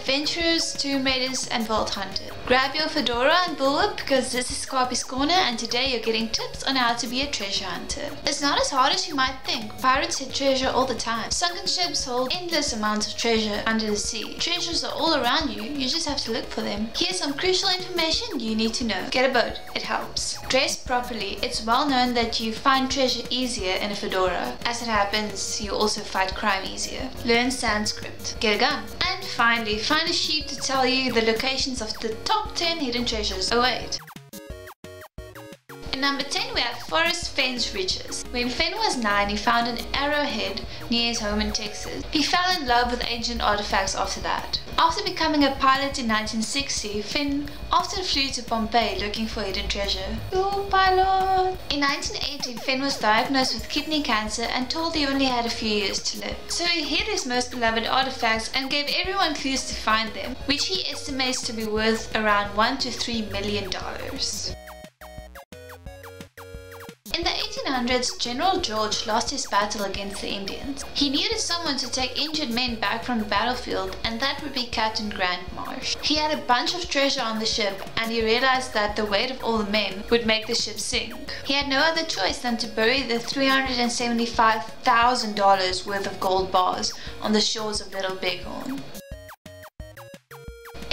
Adventurers, tomb raiders and vault hunters. Grab your fedora and bullwhip because this is Skapie's Corner and today you're getting tips on how to be a treasure hunter. It's not as hard as you might think. Pirates hit treasure all the time. Sunken ships hold endless amounts of treasure under the sea. Treasures are all around you, you just have to look for them. Here's some crucial information you need to know. Get a boat, it helps. Dress properly. It's well known that you find treasure easier in a fedora. As it happens, you also fight crime easier. Learn Sanskrit. Get a gun. And finally, find a sheep to tell you the locations of the top 10 hidden treasures. Oh wait. Number 10 we have Forrest Fenn's Riches. When Fenn was 9 he found an arrowhead near his home in Texas. He fell in love with ancient artifacts after that. After becoming a pilot in 1960, Fenn often flew to Pompeii looking for hidden treasure. Ooh, pilot! In 1980, Fenn was diagnosed with kidney cancer and told he only had a few years to live. So he hid his most beloved artifacts and gave everyone clues to find them, which he estimates to be worth around 1 to 3 million dollars. In the 1800s, General George lost his battle against the Indians. He needed someone to take injured men back from the battlefield, and that would be Captain Grant Marsh. He had a bunch of treasure on the ship, and he realized that the weight of all the men would make the ship sink. He had no other choice than to bury the $375,000 worth of gold bars on the shores of Little Bighorn.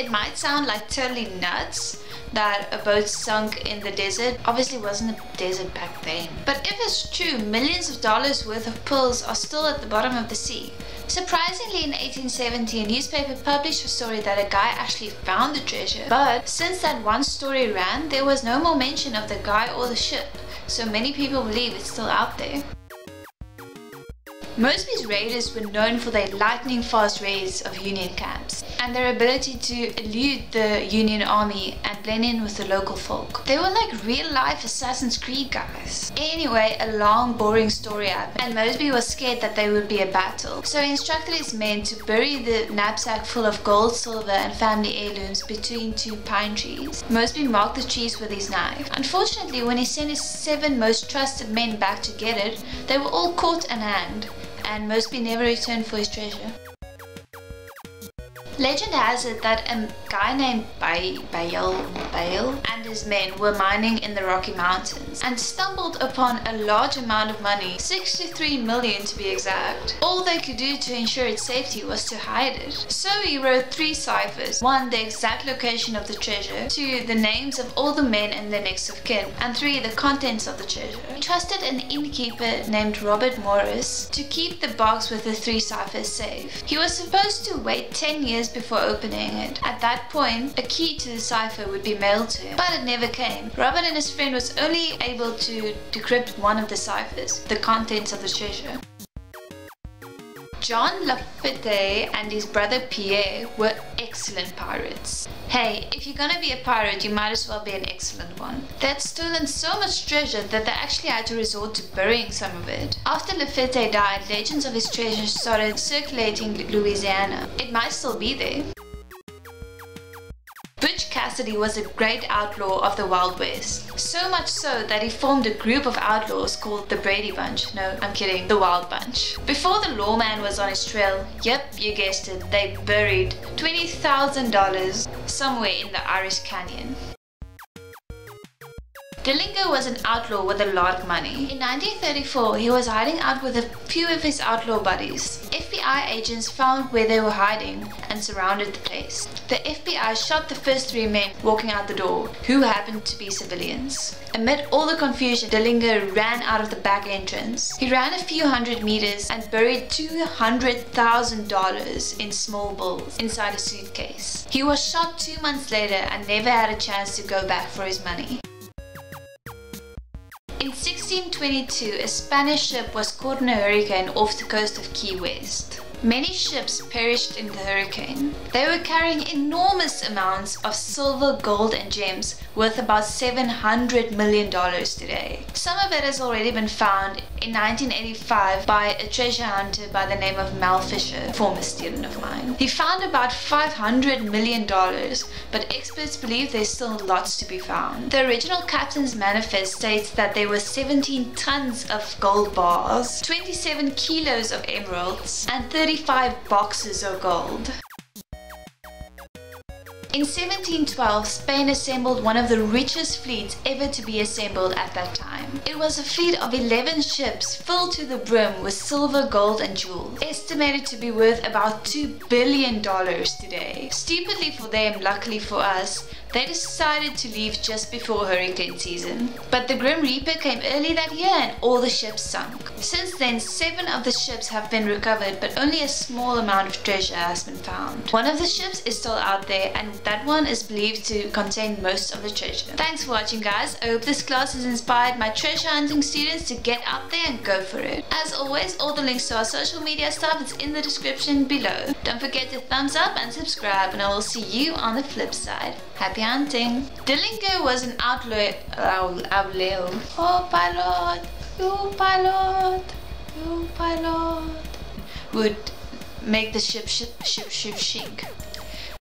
It might sound like totally nuts that a boat sunk in the desert. Obviously wasn't a desert back then. But if it's true, millions of dollars worth of pearls are still at the bottom of the sea. Surprisingly, in 1870, a newspaper published a story that a guy actually found the treasure. But since that one story ran, there was no more mention of the guy or the ship. So many people believe it's still out there. Mosby's raiders were known for their lightning fast raids of Union camps and their ability to elude the Union army and blend in with the local folk. They were like real life Assassin's Creed guys. Anyway, a long boring story happened and Mosby was scared that there would be a battle. So he instructed his men to bury the knapsack full of gold, silver and family heirlooms between two pine trees. Mosby marked the trees with his knife. Unfortunately, when he sent his seven most trusted men back to get it, they were all caught and hanged and Mosby never returned for his treasure. Legend has it that a guy named Bale, Bale and his men were mining in the Rocky Mountains and stumbled upon a large amount of money, 63 million to be exact. All they could do to ensure its safety was to hide it. So he wrote three ciphers. One, the exact location of the treasure. Two, the names of all the men and their next of kin. And three, the contents of the treasure. He trusted an innkeeper named Robert Morris to keep the box with the three ciphers safe. He was supposed to wait 10 years before opening it. At that point, a key to the cipher would be mailed to him, but it never came. Robert and his friend was only able to decrypt one of the ciphers, the contents of the treasure. John Lafitte and his brother Pierre were excellent pirates. Hey, if you're gonna be a pirate, you might as well be an excellent one. They had stolen so much treasure that they actually had to resort to burying some of it. After Lafitte died, legends of his treasure started circulating Louisiana. It might still be there. Cassidy was a great outlaw of the Wild West. So much so that he formed a group of outlaws called the Brady Bunch. No, I'm kidding, the Wild Bunch. Before the lawman was on his trail, yep, you guessed it, they buried $20,000 somewhere in the Irish Canyon. Dillinger was an outlaw with a lot of money. In 1934, he was hiding out with a few of his outlaw buddies. FBI agents found where they were hiding and surrounded the place. The FBI shot the first three men walking out the door, who happened to be civilians. Amid all the confusion, Dillinger ran out of the back entrance. He ran a few hundred meters and buried $200,000 in small bills inside a suitcase. He was shot two months later and never had a chance to go back for his money. In 1622, a Spanish ship was caught in a hurricane off the coast of Key West. Many ships perished in the hurricane. They were carrying enormous amounts of silver, gold and gems worth about $700 million today. Some of it has already been found in 1985 by a treasure hunter by the name of Mel Fisher, former student of mine. He found about $500 million, but experts believe there's still lots to be found. The original captain's manifest states that there were 17 tons of gold bars, 27 kilos of emeralds, and 30 35 boxes of gold. In 1712, Spain assembled one of the richest fleets ever to be assembled at that time. It was a fleet of 11 ships filled to the brim with silver, gold, and jewels, estimated to be worth about $2 billion today. Stupidly for them, luckily for us, they decided to leave just before hurricane season. But the Grim Reaper came early that year and all the ships sunk. Since then, seven of the ships have been recovered, but only a small amount of treasure has been found. One of the ships is still out there, and that one is believed to contain most of the treasure. Thanks for watching, guys. I hope this class has inspired my treasure hunting students to get out there and go for it. As always, all the links to our social media stuff is in the description below. Don't forget to thumbs up and subscribe, and I will see you on the flip side. Happy hunting! Dillinger was an outlaw. Uh, outlaw. Oh, pilot! You pilot! You pilot! Would make the ship ship ship ship sink.